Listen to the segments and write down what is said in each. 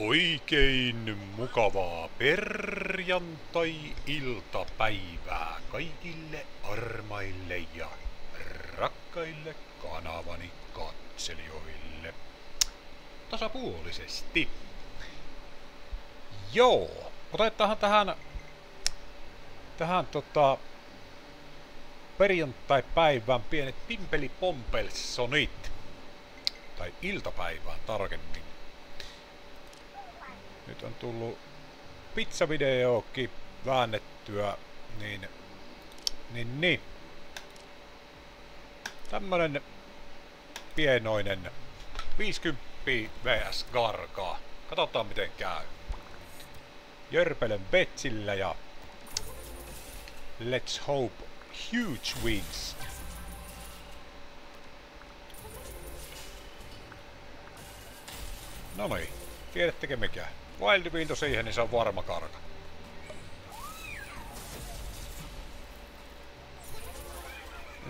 Oikein mukavaa perjantai-iltapäivää kaikille armaille ja rakkaille kanavani katselijoille. Tasapuolisesti. Joo, otetaan tähän tähän tota perjantai-päivään pienet pimpelipompelsonit. Tai iltapäivään tarkemmin. Nyt on tullut pizzavideokin väännettyä, niin, niin, niin. Tämmönen pienoinen 50 vs Gargaa. Katsotaan miten käy. Jörpelen Betsillä ja Let's hope huge wins. No niin, tiedättekö mikä? Wild Winto siihen, niin se on varma karka.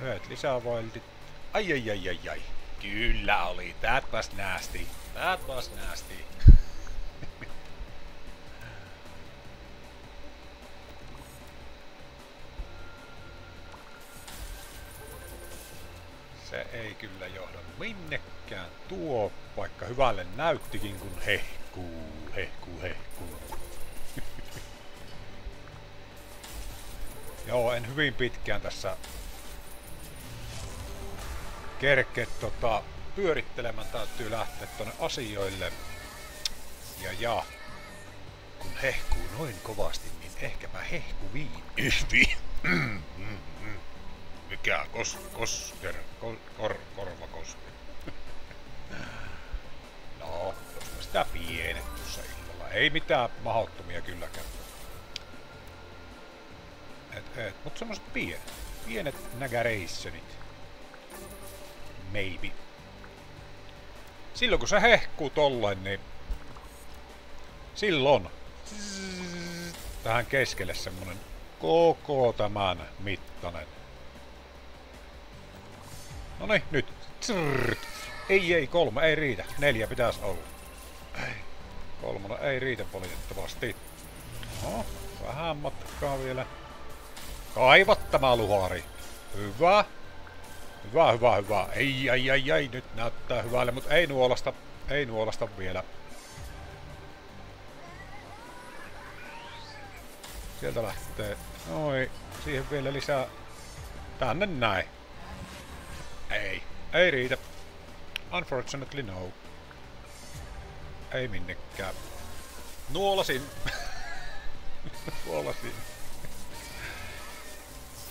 Yhdet lisää wildit. Ai ai ai ai ai. Kyllä oli. That was nasty. That was nasty. Se ei kyllä johda minnekään tuo, vaikka hyvälle näyttikin kun hehkuu, hehkuu, hehkuu. Joo, en hyvin pitkään tässä kerke tota, pyörittelemään täytyy lähteä tonne asioille. Ja ja, kun hehkuu noin kovasti, niin ehkäpä hehkuviin. Mikä? Kos, kosker, kor, kor, korva sitä pienet tuossa illalla. Ei mitään mahdottomia kylläkään. Et, et, mut semmoset pienet. Pienet nägäreissönit. Maybe. Silloin kun se hehkuu tollain, niin silloin tähän keskelle semmonen koko tämän mittainen No niin, nyt. Ei, ei, kolme, ei riitä. Neljä pitäisi olla. Ei. Kolmonen ei riitä valitettavasti. No, vähän matkaa vielä. Kaivat tämä luhari. Hyvä. Hyvä, hyvä, hyvä. Ei, ai, ai, ai, nyt näyttää hyvälle, mutta ei nuolasta. Ei nuolasta vielä. Sieltä lähtee. Noi, siihen vielä lisää. Tänne näin. Ei. Ei riitä. Unfortunately no. Ei minnekään. Nuolasin. Nuolasin.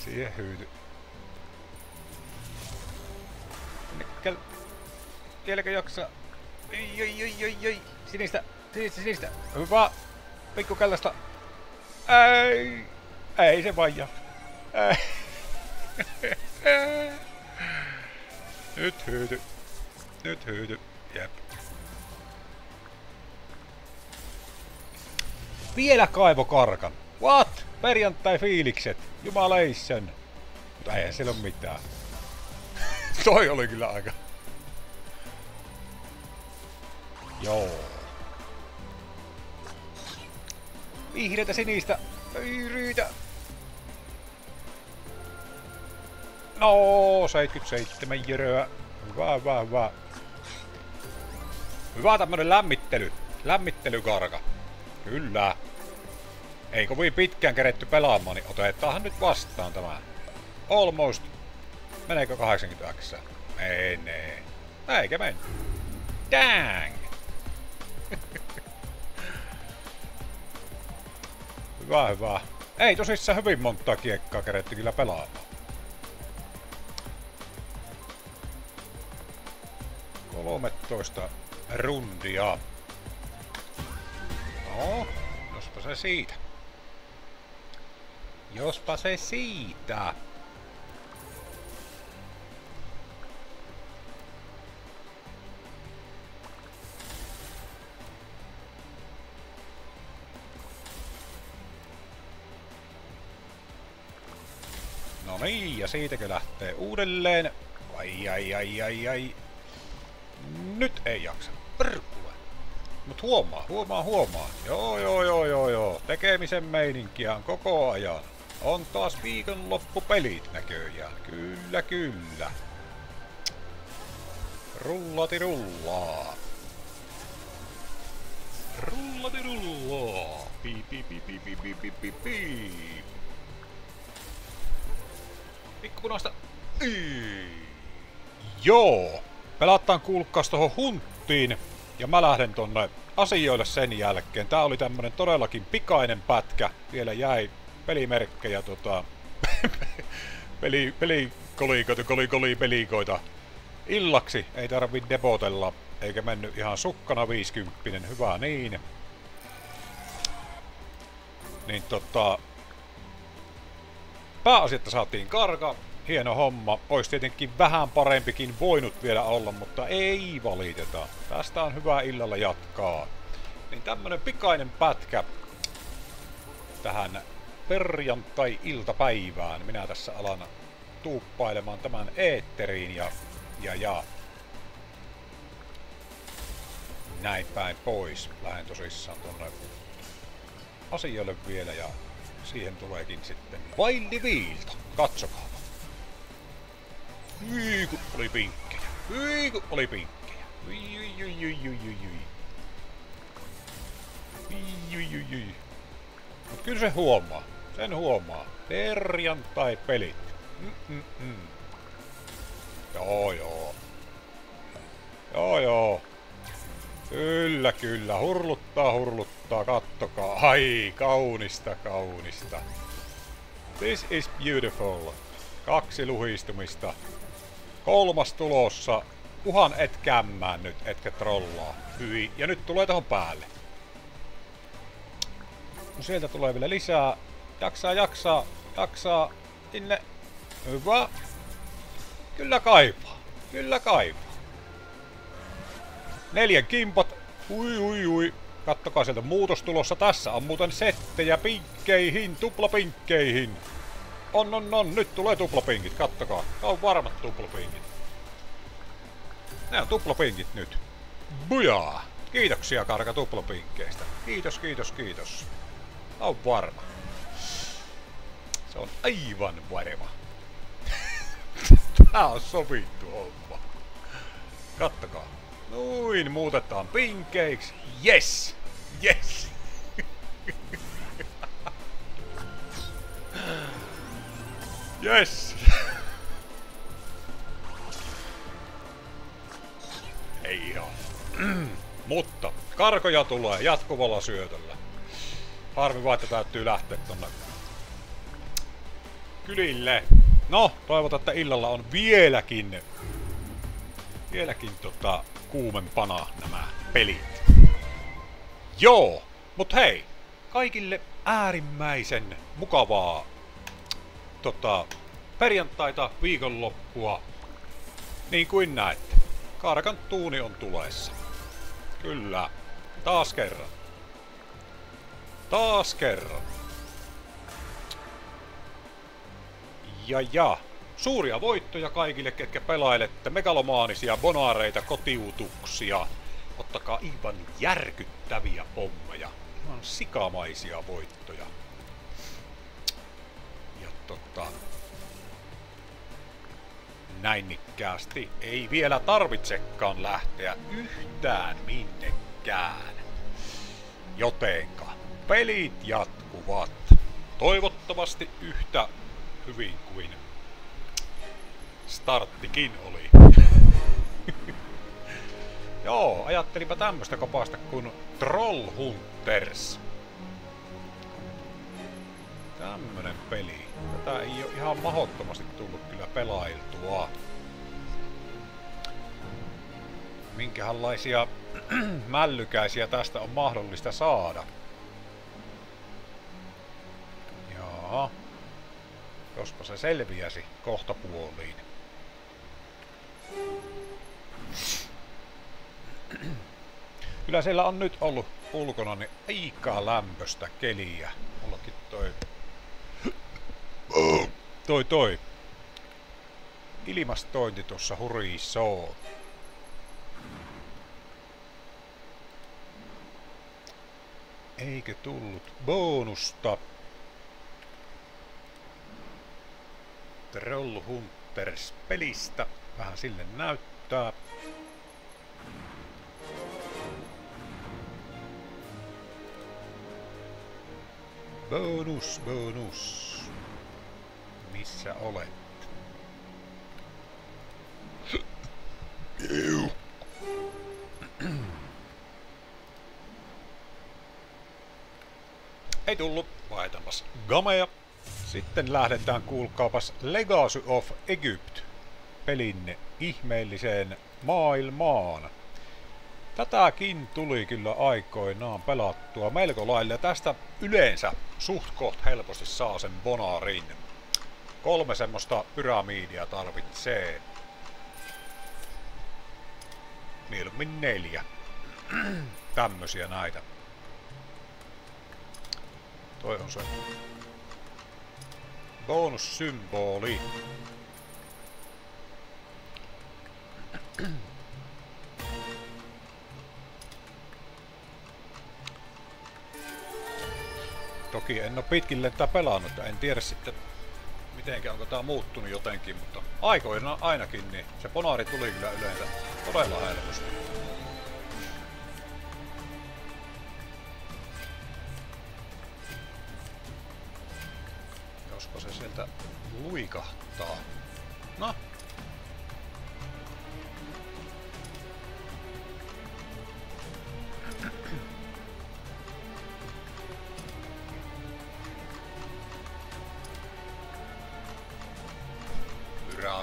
Siihen hyyty. Minnekään. Vieläkö jaksa? Ei, ei, ei, ei, ei. Sinistä, sinistä, sinistä. Hyvä. Pikku kallasta. Ei. Ei se vaija. Ei. Nyt hyyty. Nyt hyyty. Jep. Vielä kaivo karkan. What? Perjantai-fiilikset. Jumaleisen. Mutta eihän siellä ole mitään. Toi oli kyllä aika... Joo. Vihreitä sinistä. Riitä. No, 77 jöröä. Hyvä, hyvä, hyvä. Hyvä tämmönen lämmittely. Lämmittelykarka. Kyllä. Ei kovin pitkään keretty pelaamaan, niin otetaanhan nyt vastaan tämä. Almost. Meneekö 89? Menee. Eikä mene. Dang! hyvä, hyvä. Ei tosissaan hyvin montaa kiekkaa keretty kyllä pelaamaan. 13 rundia. No, jospa se siitä. Jospa se siitä. No niin, ja siitäkö lähtee uudelleen? Ai ai ai ai ai. Nyt ei jaksa. Perkule. Mut huomaa, huomaa, huomaa. Joo, joo, joo, joo, joo. Tekemisen meininkiä on koko ajan. On taas viikonloppupelit näköjään. Kyllä, kyllä. Rullati rullaa. Rullati rullaa. Piip, piip, piip, piip, piip, piip, piip, piip. Pikkupunaista. Joo. Pelataan kuulkaas tohon hunttiin. Ja mä lähden tonne asioille sen jälkeen. Tää oli tämmönen todellakin pikainen pätkä. Vielä jäi pelimerkkejä tota... peli, pelikolikoita, kolikoli pelikoita. Illaksi ei tarvi debotella, eikä mennyt ihan sukkana 50, hyvä niin. Niin tota... Pääasiassa saatiin karka, hieno homma. Olisi tietenkin vähän parempikin voinut vielä olla, mutta ei valiteta. Tästä on hyvä illalla jatkaa. Niin tämmönen pikainen pätkä tähän perjantai-iltapäivään. Minä tässä alan tuuppailemaan tämän eetteriin ja, ja, ja näin päin pois. Lähden tosissaan tonne asioille vielä ja siihen tuleekin sitten Wildi Viilto. Katsokaa. Hyi kun oli pinkkejä. Hyi kun oli pinkkejä. Hyi Mut kyllä se huomaa. Sen huomaa. Perjantai-pelit. Mm-mm-mm. Joo joo. Joo joo. Kyllä kyllä. Hurluttaa hurluttaa. Kattokaa. Ai kaunista kaunista. This is beautiful. Kaksi luhistumista. Kolmas tulossa. Kuhan et kämmää nyt, etkä trollaa. Hyi. Ja nyt tulee tähän päälle. No sieltä tulee vielä lisää. Jaksaa, jaksaa, jaksaa. Sinne. Hyvä. Kyllä kaipaa. Kyllä kaipaa. Neljän kimpat. Ui, ui, ui. Kattokaa sieltä muutos tulossa. Tässä on muuten settejä pinkkeihin, tuplapinkkeihin. On, on, on. Nyt tulee tuplapinkit. Kattokaa. Tämä on varmat tuplapinkit. Nämä on tuplapinkit nyt. Bujaa! Kiitoksia karka tuplapinkkeistä. Kiitos, kiitos, kiitos. Tämä on varma. Se on aivan varma. Tää on sovittu homma. Kattokaa. Noin, muutetaan pinkeiksi. Yes! Yes! Yes! Ei ihan. Mutta karkoja tulee jatkuvalla syötöllä. Harmi vaan, että täytyy lähteä tonne kylille. No, toivotaan, että illalla on vieläkin, vieläkin tota, kuumempana nämä pelit. Joo, mut hei, kaikille äärimmäisen mukavaa tota, perjantaita, viikonloppua. Niin kuin näette, Karkan tuuni on tulessa. Kyllä, taas kerran. Taas kerran. Ja ja. Suuria voittoja kaikille, ketkä pelailette megalomaanisia bonaareita kotiutuksia. Ottakaa aivan järkyttäviä pommeja. Ihan sikamaisia voittoja. Tota... Näinnikkäästi ei vielä tarvitsekaan lähteä yhtään minnekään. Jotenka pelit jatkuvat. Toivottavasti yhtä hyvin kuin starttikin oli. Joo, ajattelipa tämmöstä kopasta kuin Troll Hunters. Tämmönen peli. Tätä ei ole ihan mahottomasti tullut kyllä pelailtua. Minkälaisia mällykäisiä tästä on mahdollista saada? Jaa. Jospa se selviäsi kohtapuoliin. Kyllä siellä on nyt ollut ulkona niin aika lämpöstä keliä. Mullakin toi... Toi toi. Ilmastointi tuossa hurisoo. Eikö tullut bonusta? Troll Hunters pelistä. Vähän sille näyttää. Bonus, bonus. Missä olet? Ei tullut. Vaihtamas gamea. Sitten lähdetään kuulkaapas Legacy of Egypt pelin ihmeelliseen maailmaan. Tätäkin tuli kyllä aikoinaan pelattua melko lailla. Tästä yleensä suht koht helposti saa sen bonarin. Kolme semmoista pyramiidia tarvitsee. Mieluummin neljä. Tämmösiä näitä. Toi on se bonussymboli. Toki en ole pitkille tätä pelannut, en tiedä sitten mitenkä onko tää muuttunut jotenkin, mutta aikoina ainakin niin se ponari tuli kyllä yleensä todella helposti. Jospa se sieltä luikahtaa. No,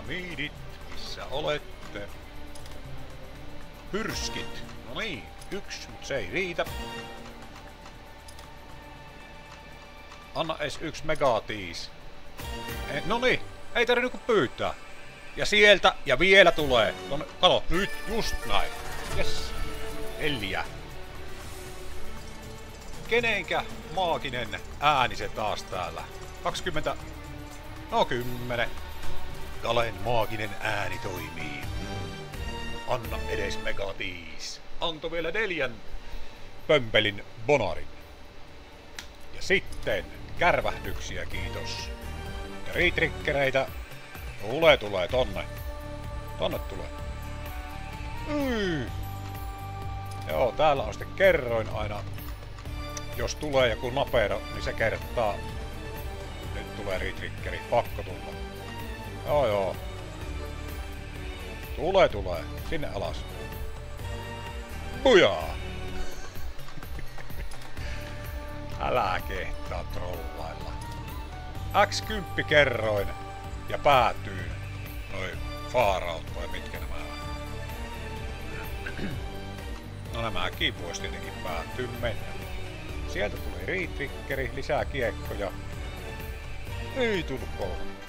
Pyramiidit, missä olette? Pyrskit. No niin, yksi, mutta se ei riitä. Anna edes yksi megatiis. No niin, ei tarvitse niinku pyytää. Ja sieltä, ja vielä tulee. No, kato, nyt, just näin. Yes. Neljä. Kenenkä maaginen ääni se taas täällä? 20... No 10. Galen maaginen ääni toimii. Mm. Anna edes megatiis. Anto vielä neljän pömpelin bonarin. Ja sitten kärvähdyksiä, kiitos. Riitrikkereitä. Tulee, tulee, tonne. Tonne tulee. Mm. Joo, täällä on sitten kerroin aina. Jos tulee joku napero, niin se kertaa. Nyt tulee ritrikkeri, pakko tulla. Joo joo. Tulee, tulee. Sinne alas. Bujaa! Älä kehtaa trollailla. X10 kerroin ja päätyy noin faaraut vai mitkä nämä on. No nämäkin vois tietenkin päätyy mennä. Sieltä tuli riitrikkeri, lisää kiekkoja. Ei tullut kolme.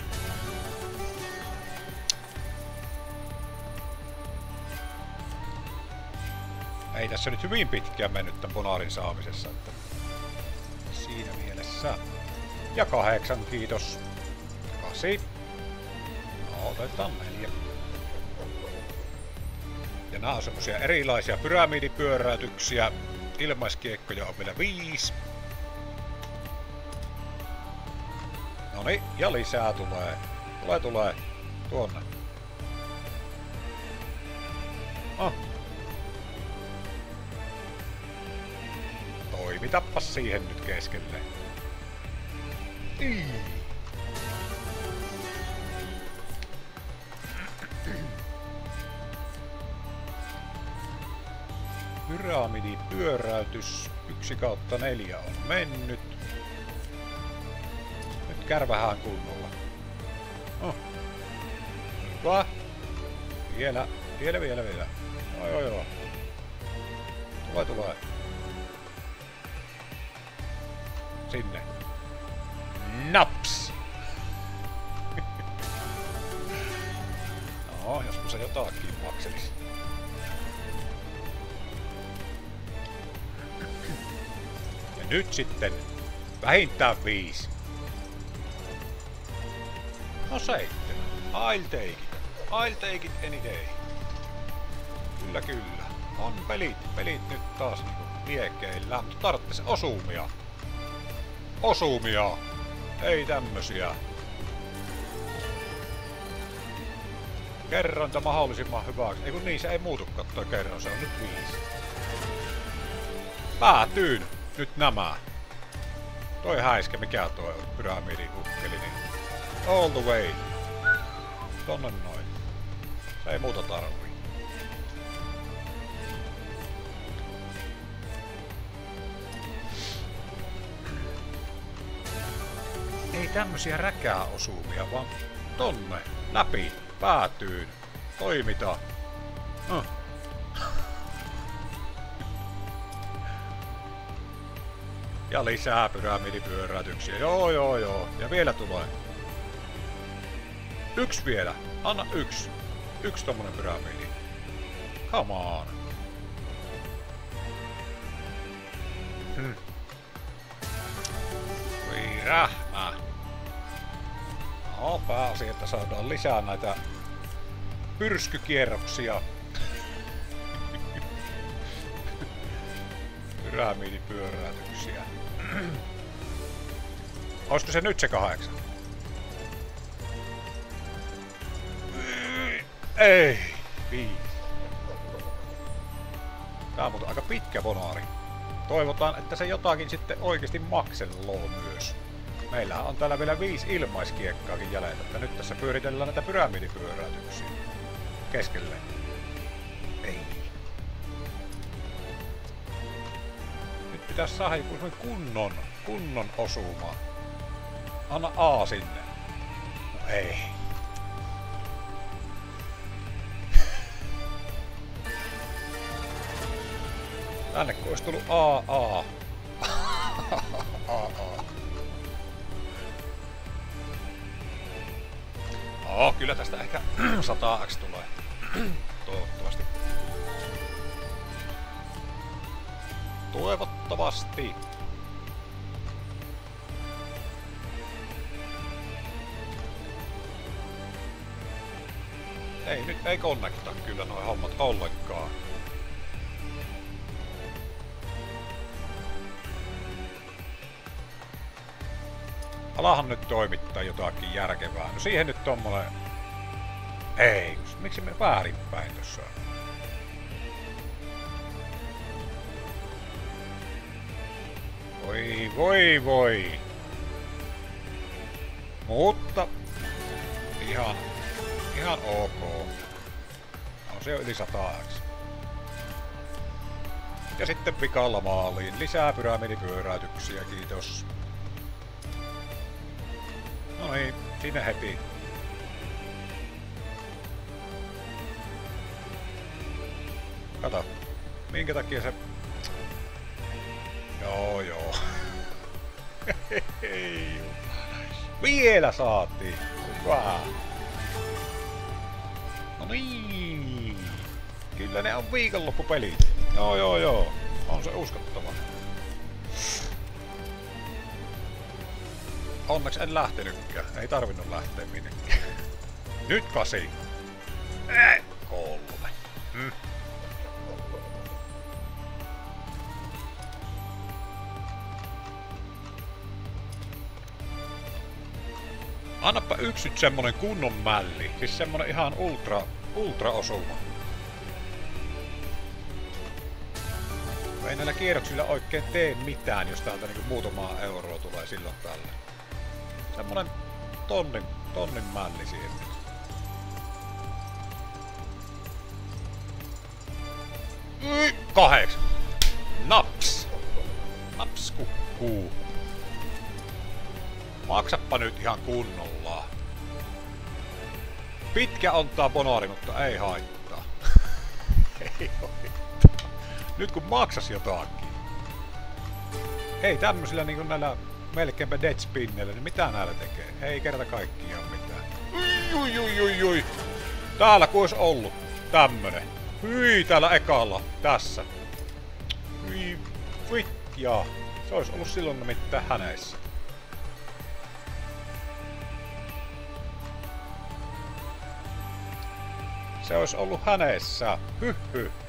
Ei tässä nyt hyvin pitkään mennyt tämän bonarin saamisessa. Että siinä mielessä. Ja kahdeksan, kiitos. Kasi. No, otetaan neljä. Ja nämä on semmosia erilaisia pyramidipyöräytyksiä. Ilmaiskiekkoja on vielä viisi. No niin, ja lisää tulee. Tulee, tulee. Tuonne. Toimitappa siihen nyt keskelle. Pyramidi pyöräytys 1 kautta 4 on mennyt. Nyt kärvähään kunnolla. Oh. Hyvä. Vielä, vielä, vielä, vielä. Joo, joo, joo. Tulee, tulee. Naps! no, joskus se jotakin makselisi. Ja nyt sitten vähintään viisi. No seitsemän. I'll take it. I'll take it any day. Kyllä, kyllä. On pelit, pelit nyt taas niinku liekeillä, mutta tarvittais osumia. Osumia! Ei tämmösiä. Kerronta mahdollisimman hyväksi. Ei kun niin, se ei muutu toi kerron, se on nyt viisi. Päätyyn nyt nämä. Toi häiskä, mikä toi pyramidikukkeli, niin all the way. Tonne noin. Se ei muuta tarvii. Ei tämmösiä räkää osumia, vaan tonne, läpi, päätyyn, toimita. Huh. Ja lisää pyramidipyörätyksiä. Joo, joo, joo. Ja vielä tulee. Yksi vielä. Anna yksi. Yksi tommonen pyramidi. Come on. Hmm. Virähmä. No, pääasia, että saadaan lisää näitä pyrskykierroksia. Pyramidipyörätyksiä. Olisiko se nyt se kahdeksan? Ei, viisi. Tää on muuten aika pitkä bonaari. Toivotaan, että se jotakin sitten oikeasti makselloo myös. Meillähän on täällä vielä viisi ilmaiskiekkaakin jäljellä, että nyt tässä pyöritellään näitä pyramidipyöräytyksiä. Keskelle. Ei. Nyt pitäisi saada joku kunnon, kunnon osuma. Anna A sinne. No ei. Tänne kun olisi tullut AA. AA. Oh, kyllä tästä ehkä 100 X tulee. Toivottavasti. Toivottavasti. Ei nyt ei konnekta kyllä noin hommat ollenkaan. Alahan nyt toimittaa jotakin järkevää. No siihen nyt tommonen... Ei, miksi me väärinpäin tossa Voi, voi, voi. Mutta... Ihan... Ihan ok. No se on yli 100 Ja sitten pikalla maaliin. Lisää pyramidipyöräytyksiä, kiitos. No niin, sinne heti. Kato. Minkä takia se... Joo, joo. Vielä saatiin. Hyvä. No niin. Kyllä ne on viikonloppupelit. Joo, joo, joo. On se uskottava. Onneksi en lähtenytkään. Ei tarvinnut lähteä minnekään. Nyt kasi. Äh, kolme. Hmm. Annappa yksi nyt semmonen kunnon mälli. Siis semmonen ihan ultra, ultra osuma. Ei näillä kierroksilla oikein tee mitään, jos täältä niinku muutamaa euroa tulee silloin tällä. Semmonen tonnin, tonnin mälli siihen Kahdeksan. Naps. Naps kukkuu. Maksappa nyt ihan kunnolla. Pitkä on tää bonari, mutta ei haittaa. ei haittaa. Nyt kun maksas jotakin. Ei tämmösillä niinku näillä melkeinpä deadspinnelle, niin mitä näillä tekee? Ei kerta kaikkiaan mitään. Ui, ui, ui, ui. Täällä kun olisi ollut tämmönen. Hyi, täällä ekalla. Tässä. Hyi, ja. Se olisi ollut silloin nimittäin häneissä. Se olisi ollut häneissä. Hyh, hyh.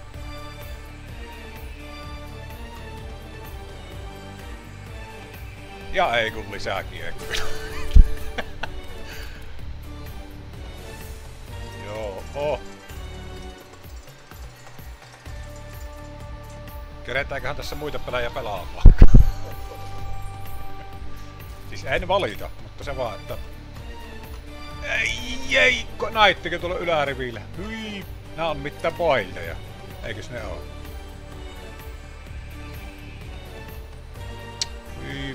Ja ei kun lisää kiekkoja. Joo, oh. Keretäänköhän tässä muita pelejä pelaamaan? siis en valita, mutta se vaan, että... Ei, ei, naittikin tuolla ylärivillä. Hyi, nää on mitään vailleja. Eikös ne oo?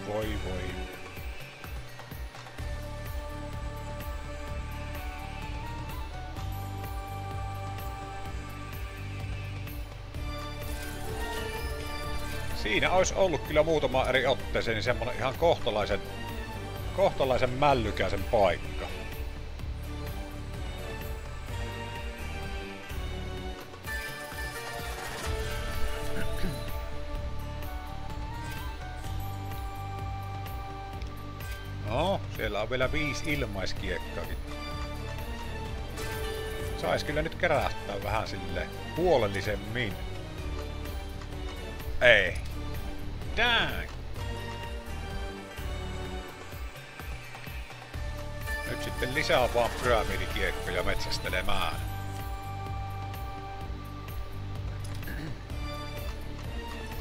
Voi voi. Siinä olisi ollut kyllä muutama eri otteeseen niin semmonen ihan kohtalaisen, kohtalaisen mällykäisen paikka. On vielä viisi ilmaiskiekkaakin. Sais kyllä nyt kerähtää vähän sille huolellisemmin. Ei. Dang. Nyt sitten lisää vaan pyramidikiekkoja metsästelemään.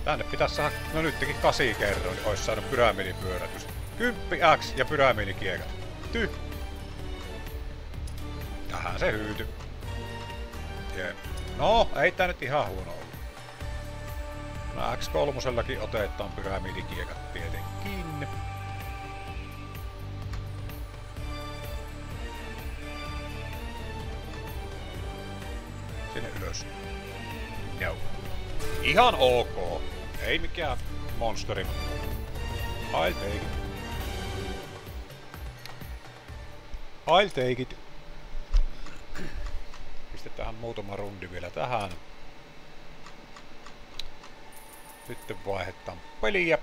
Tänne pitäisi saada, no nyt teki kasi kerroin, niin olisi saanut pyramidipyörätys. Kymppi X ja pyramidikiekat. Ty. Tähän se hyyty. Jep. No, ei tää nyt ihan huono ollut. No X3 otetaan pyramidikiekat tietenkin. Sinne ylös. Joo. Ihan ok. Ei mikään monsteri. I'll take it. I'll take it. Pistetään muutama rundi vielä tähän. Sitten vaihdetaan peliä.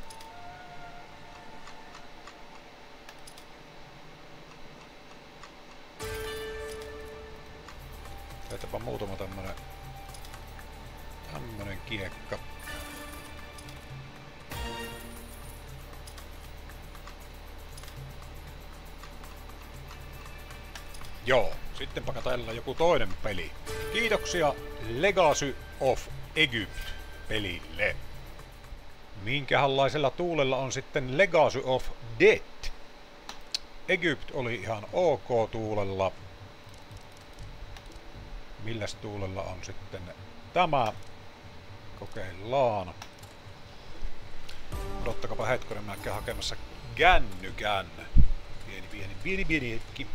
Toinen peli. Kiitoksia Legacy of Egypt pelille. Minkälaisella tuulella on sitten Legacy of Death? Egypt oli ihan ok tuulella. Milläs tuulella on sitten tämä? Kokeillaan. Odottakapa hetkonen, mä hakemassa kännykän. Pieni, pieni, pieni, pieni hetki.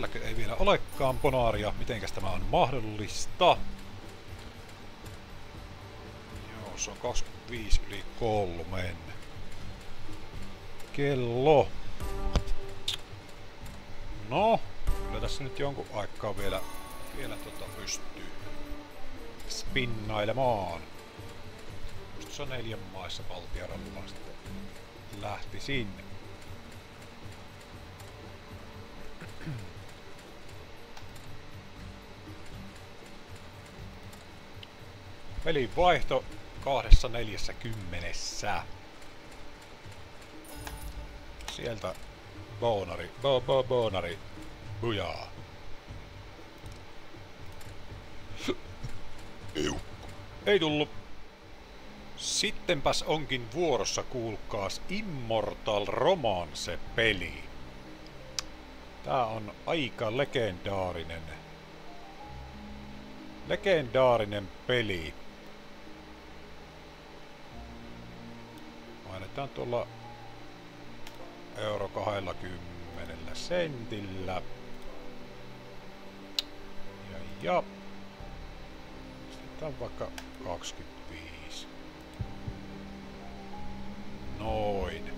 Täälläkö ei vielä olekaan ponaaria? Mitenkäs tämä on mahdollista? Joo, se on 25 yli kolmen. Kello. No, kyllä tässä nyt jonkun aikaa vielä, vielä tota pystyy spinnailemaan. Just se on neljän maissa Baltiaralla sitten lähti sinne. Pelin vaihto kahdessa neljässä kymmenessä. Sieltä bonari, bo, bo, bonari, bujaa. Ei tullu. Sittenpäs onkin vuorossa kuulkaas Immortal Romance-peli. Tää on aika legendaarinen. Legendaarinen peli. Mainitaan tuolla euro 20 sentillä. Ja, ja. Sitten vaikka 25. Noin.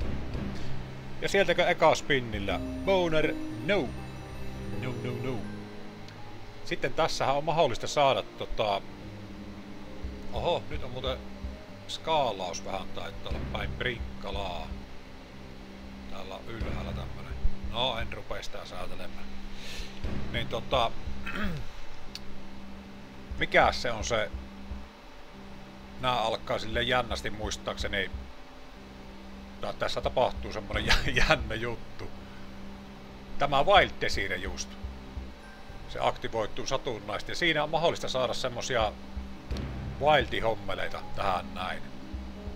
Ja sieltäkö eka spinnillä? Boner, no. No, no, no. Sitten tässähän on mahdollista saada tota... Oho, nyt on muuten skaalaus vähän taitaa olla päin prinkkalaa. Täällä on ylhäällä tämmönen. No, en rupea sitä säätelemään. Niin tota... Mikä se on se... Nää alkaa sille jännästi muistaakseni... Tää, tässä tapahtuu semmonen jännä juttu. Tämä Wild just. Se aktivoituu satunnaisesti siinä on mahdollista saada semmosia wildi-hommeleita tähän näin.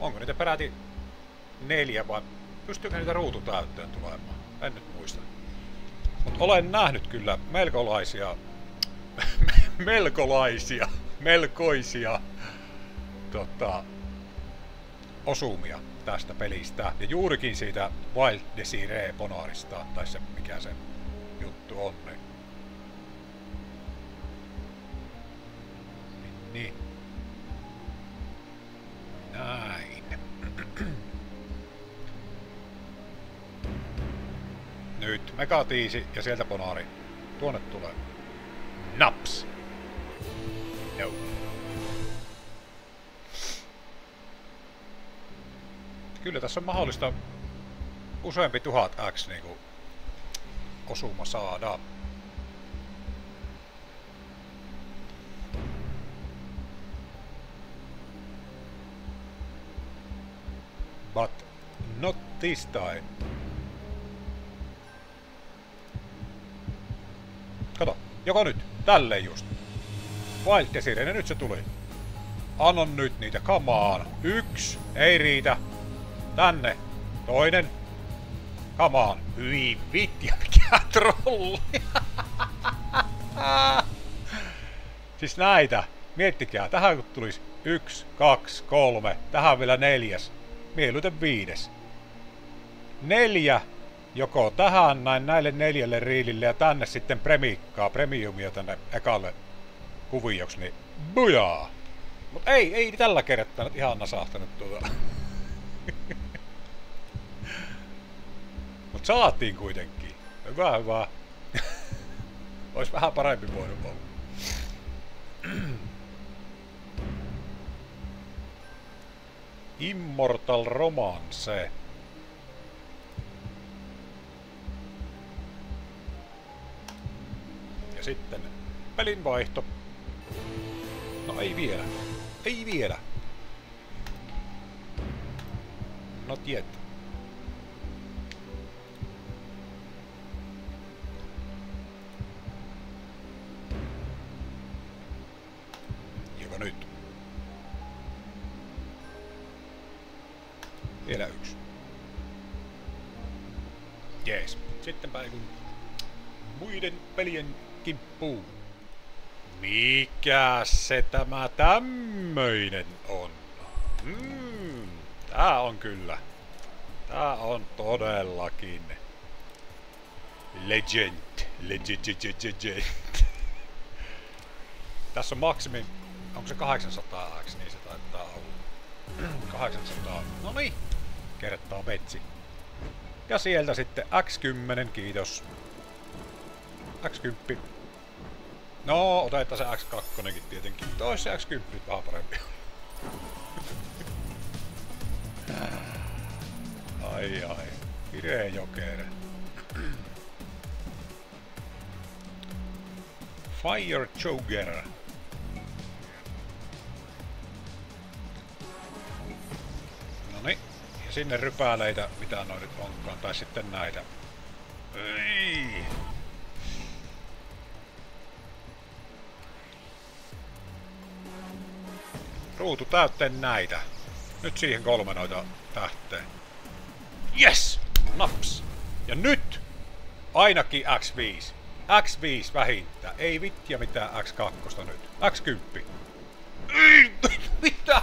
Onko niitä peräti neljä vai pystyykö niitä ruututäyttöön tulemaan? En nyt muista. Mutta olen nähnyt kyllä melkolaisia, melkolaisia, melkoisia tota, osumia tästä pelistä. Ja juurikin siitä Wild Desire Bonarista, tai se mikä se juttu on. Niin. niin. Näin. Nyt megatiisi ja sieltä ponari. Tuonne tulee. Naps! No. Kyllä tässä on mahdollista useampi tuhat X niinku osuma saada. But not this time. Kato, joko nyt? Tälleen just. Wild Desireen, nyt se tuli. Anna nyt niitä, on. Yksi, ei riitä. Tänne. Toinen. On. Hyi vitja, mikä trolli. siis näitä. Miettikää, tähän kun tulisi yksi, kaksi, kolme, tähän vielä neljäs. Mieluiten viides. Neljä joko tähän näin näille neljälle riilille ja tänne sitten premikkaa, premiumia tänne ekalle kuvioksi, niin bujaa! Mut ei, ei tällä kertaa nyt ihan nasahtanut tuota. Mut saatiin kuitenkin. Hyvä, hyvä. Ois vähän parempi voinut olla. Immortal Romance. Ja sitten pelin vaihto. No ei vielä. Ei vielä. Not yet. Vielä yksi. Jees. Sittenpä kun muiden pelien kimppuun. Mikä se tämä tämmöinen on? Mm, tää on kyllä. Tää on todellakin legend. Legend, legend, legend. Tässä on maksimi, onko se 800 X, niin se taitaa olla. 800, no niin, kertaa metsi. Ja sieltä sitten X10, kiitos. X10. No, otetaan se X2 tietenkin. Tois se X10 vähän parempi. ai ai. Hireen jokere. Fire Choger. Sinne rypäleitä, mitä noin nyt onkaan. Tai sitten näitä. Ei. Ruutu täytteen näitä. Nyt siihen kolme noita tähteen. Yes! Naps! Ja nyt! Ainakin X5. X5 vähintään. Ei vittiä mitään X2 nyt. X10. Mitä?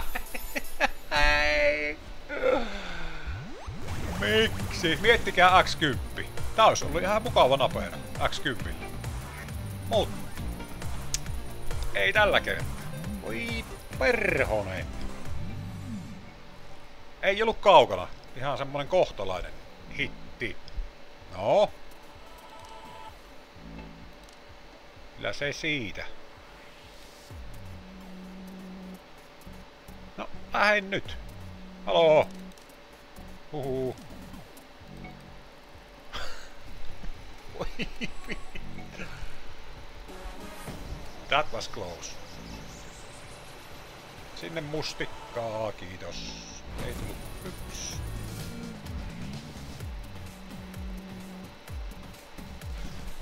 Miksi? Miettikää X10. Tää olisi ollut ihan mukava napera. X10. Mut. Ei tällä kertaa. Voi perhonen. Ei ollut kaukana. Ihan semmonen kohtalainen hitti. No. Kyllä se siitä. No, lähen nyt. Haloo. Huhu. Voi That was close. Sinne mustikkaa, kiitos. Ei tullut yksi.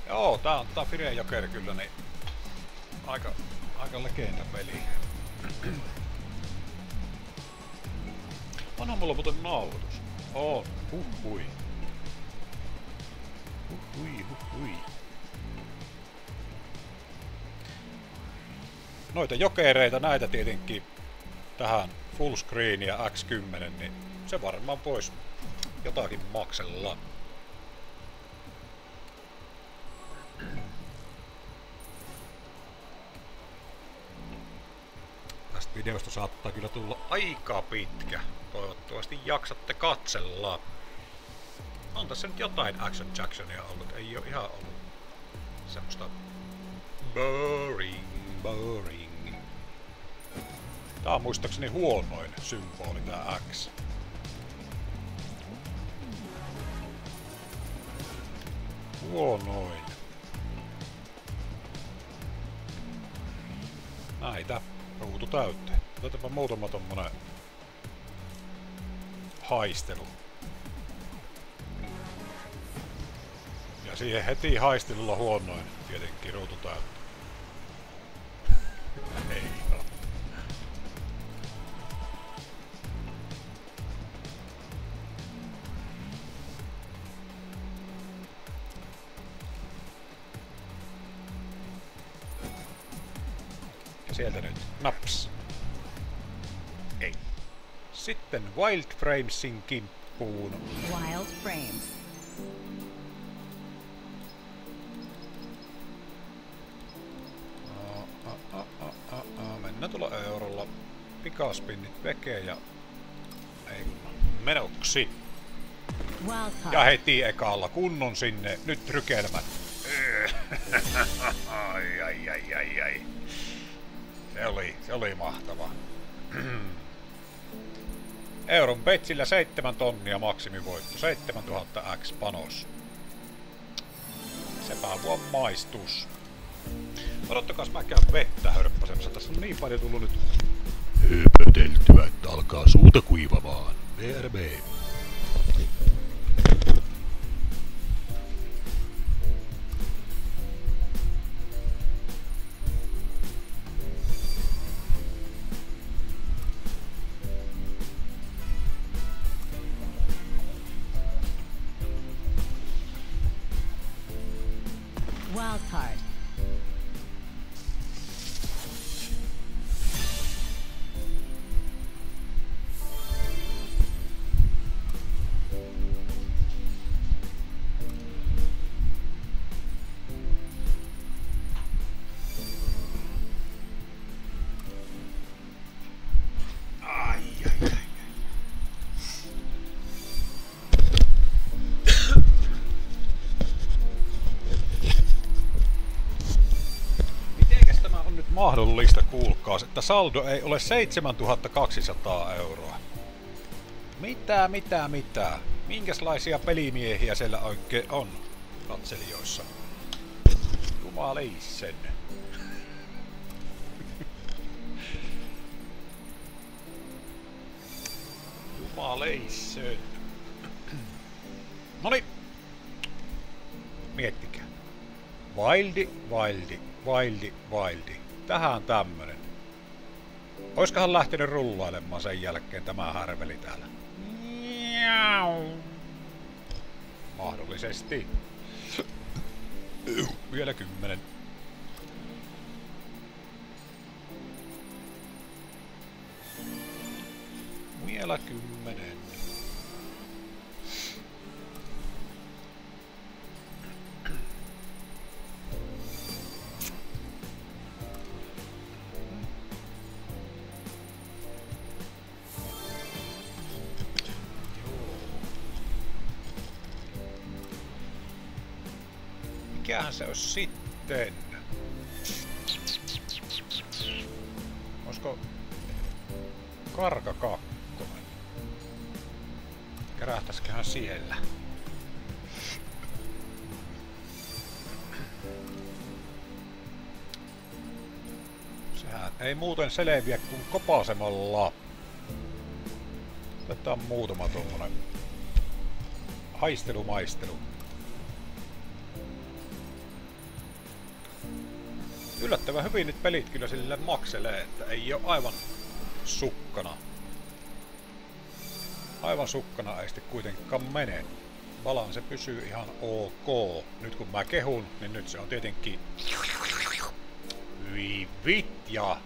Joo, tää on tää Fire Joker kyllä, niin aika, aika legenda peli. Onhan mulla muuten nauhoitus. On, huhui. Huhui, huhui. Noita jokereita, näitä tietenkin tähän fullscreen ja X10, niin se varmaan pois jotakin maksella. Tästä videosta saattaa kyllä tulla aika pitkä. Toivottavasti jaksatte katsella. On tässä nyt jotain Action Jacksonia ollut, ei oo ihan ollut semmoista boring, boring. Tää on muistaakseni huonoin symboli tää X. Huonoin. Näitä. Ruutu täytteen. Otetaanpa muutama tommonen haistelu. Ja siihen heti haistelulla huonoin tietenkin ruutu. Ei Wild Framesin kimppuun. Wild Frames. Mennään tuolla eurolla. Pikaspinnit veke ja... Ei menoksi. Ja heti ekalla kunnon sinne. Nyt rykelmät. ai, ai, ai, ai, ai. Se oli, se oli mahtava. Euron petsillä 7 tonnia maksimivoitto. 7000 X panos. Sepä vuon maistus. Odottakas mä käyn vettä hörppäsemässä. Tässä on niin paljon tullut nyt höpöteltyä, että alkaa suuta kuivamaan. BRB. Mahdollista, kuulkaas, että saldo ei ole 7200 euroa? Mitä, mitä, mitä? Minkälaisia pelimiehiä siellä oikein on katselijoissa? Jumaleisen. Jumaleisen. Noni. Miettikää. Wildi, wildi, wildi, wildi. Tähän tämmönen. Oiskohan lähtenyt rullailemaan sen jälkeen tämä härveli täällä? Miau. Mahdollisesti. Vielä kymmenen. Vielä kymmenen. Sitten? Olisiko Karka kakkonen? Kärähtäisiköhän siellä? Sehän ei muuten selviä kuin kopasemalla. Otetaan muutama tuommoinen haistelumaistelu. Yllättävän hyvin nyt pelit kyllä sille makselee, että ei ole aivan sukkana. Aivan sukkana ei sitten kuitenkaan mene. Balan se pysyy ihan ok. Nyt kun mä kehun, niin nyt se on tietenkin... Hyi vit ja...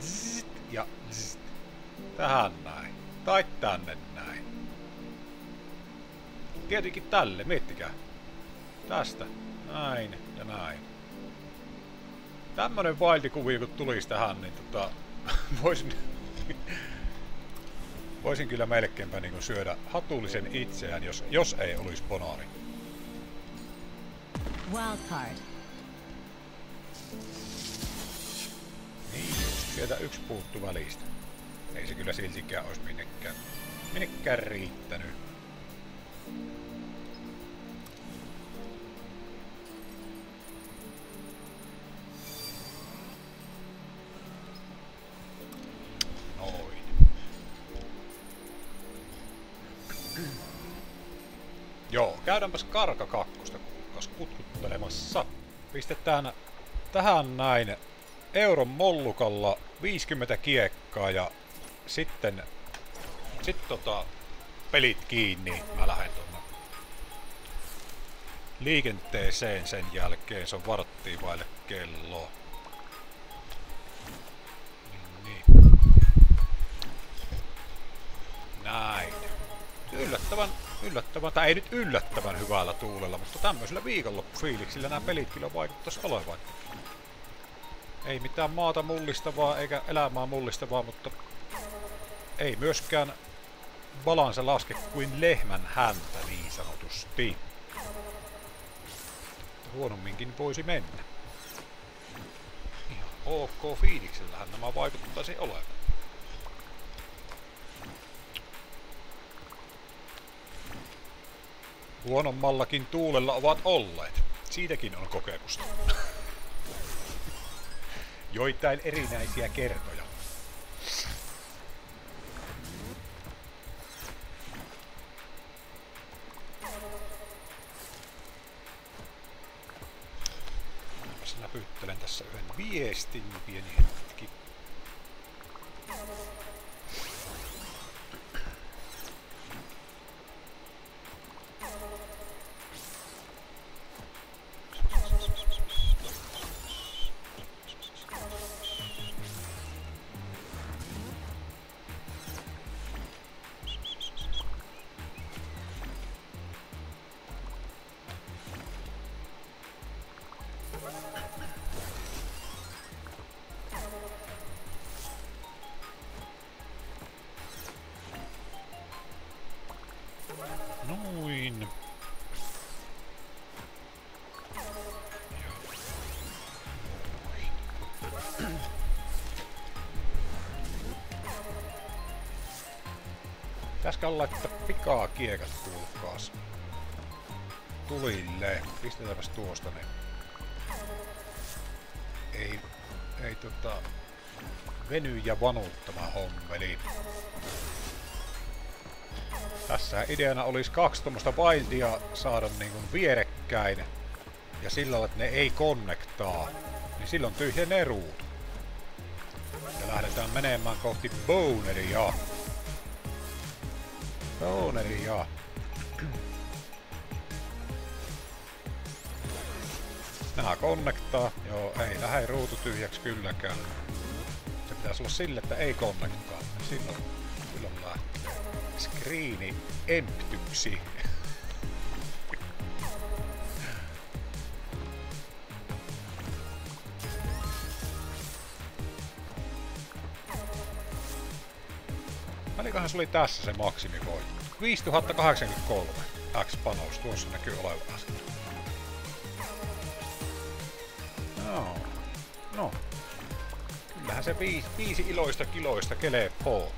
Zzzt, ja zzzt. Tähän näin. Tai tänne näin. Tietenkin tälle, miettikää. Tästä. Näin ja näin. Tämmönen wildikuvi kun tulisi tähän, niin tota... Voisin... Voisin kyllä melkeinpä niin syödä hatullisen itseään, jos, jos ei olisi bonari. Wildcard. Niin, sieltä yksi puuttu välistä. Ei se kyllä siltikään olisi minnekään, minnekään riittänyt. Joo, käydäänpäs karka kakkosta kuulkaas kutkuttelemassa. Pistetään tähän näin euron mollukalla 50 kiekkaa ja sitten sit tota, pelit kiinni. Mä lähden tonne liikenteeseen sen jälkeen. Se on varttiin vaille kelloa. Niin, niin. Näin. Yllättävän, yllättävän, tai ei nyt yllättävän hyvällä tuulella, mutta tämmöisellä viikonloppufiiliksillä nämä pelit kyllä vaikuttaisi olevan. Ei mitään maata mullistavaa eikä elämää mullistavaa, mutta ei myöskään balansa laske kuin lehmän häntä niin sanotusti. Huonomminkin voisi mennä. Ihan ok fiiliksellähän nämä vaikuttaisi olevan. Huonommallakin tuulella ovat olleet. Siitäkin on kokemusta. Joitain erinäisiä kertoja. Läpyttelen tässä yhden viestin pieni hetki. Pitäisikö laittaa pikaa kiekat kuulkaas. Tulille. Pistetäänpäs tuosta ne. Ei, ei tota... Veny ja vanu tämä hommeli. Tässä ideana olisi kaksi tuommoista wildia saada niin vierekkäin ja sillä lailla, että ne ei konnektaa, niin silloin tyhjenee ruutu. Ja lähdetään menemään kohti boneria. Boneria. Nämä konnektaa. Joo, ei lähde ruutu tyhjäksi kylläkään. Se pitäisi olla sille, että ei konnektaa. Silloin, silloin lähtee screeni emptyksi. Se oli tässä se maksimivoitto? 5083 X-panos, tuossa näkyy olevan äsken. No. No. Kyllähän se viisi, viisi iloista kiloista kelepoo.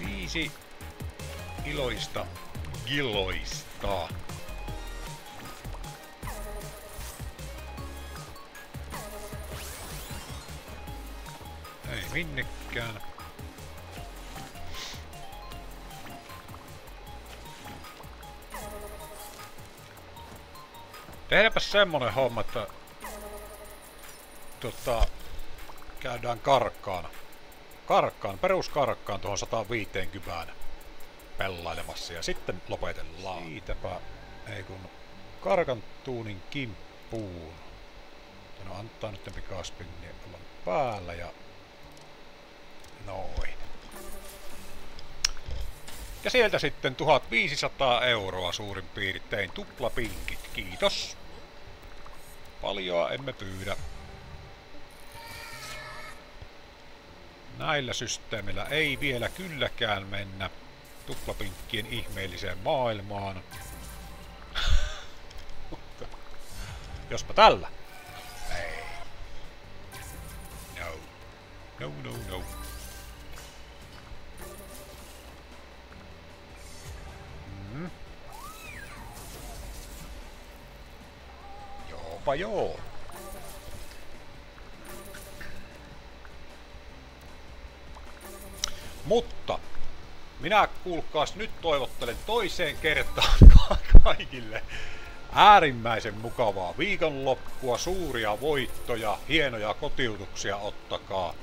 Viisi iloista kiloista. Minnekään. Tehdäänpä semmonen homma, että tota, käydään karkkaan. Karkkaan, peruskarkkaan tuohon 150 pellailemassa ja sitten lopetellaan. Siitäpä, ei kun karkan tuunin kimppuun. No antaa nyt pikaspinni olla päällä ja noin. Ja sieltä sitten 1500 euroa suurin piirtein tuplapinkit. Kiitos. Paljoa emme pyydä. Näillä systeemillä ei vielä kylläkään mennä tuplapinkkien ihmeelliseen maailmaan. Jospa tällä. Ei. No. No, no, no. Joopa joo. Mutta minä kuulkaas nyt toivottelen toiseen kertaan kaikille äärimmäisen mukavaa viikonloppua, suuria voittoja, hienoja kotiutuksia ottakaa,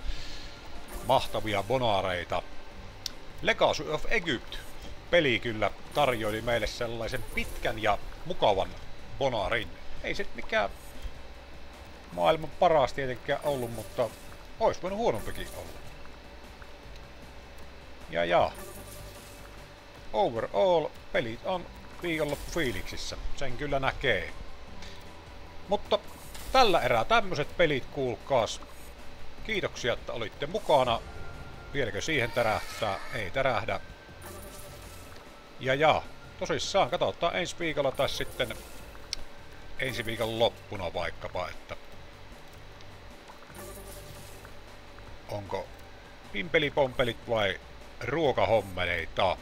mahtavia bonareita. Legacy of Egypt peli kyllä tarjoili meille sellaisen pitkän ja mukavan bonarin. Ei se mikään maailman paras tietenkään ollut, mutta olisi voinut huonompikin olla. Ja ja. Overall, pelit on viikonloppu fiiliksissä. Sen kyllä näkee. Mutta tällä erää tämmöiset pelit kuulkaas. Kiitoksia, että olitte mukana. Vieläkö siihen tärähtää? Ei tärähdä. Ja ja, tosissaan katsotaan ensi viikolla tai sitten ensi viikon loppuna vaikkapa, että onko pimpelipompelit vai ruokahommeleita.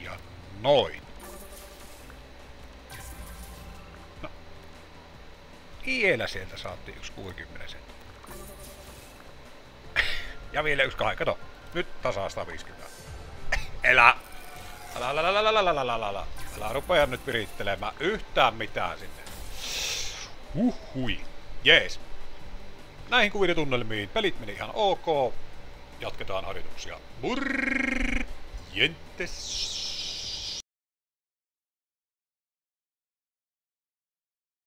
Ja noin. No. Vielä sieltä saatiin yksi 60 sen. ja vielä yksi kahden. Kato. Nyt tasaa 150. Elä! Älä, älä, älä, älä, älä, älä, älä, älä. Rupea nyt virittelemään yhtään mitään sinne. Huhhui. Jees. Näihin kuvitunnelmiin pelit meni ihan ok. Jatketaan harjoituksia. Jentes.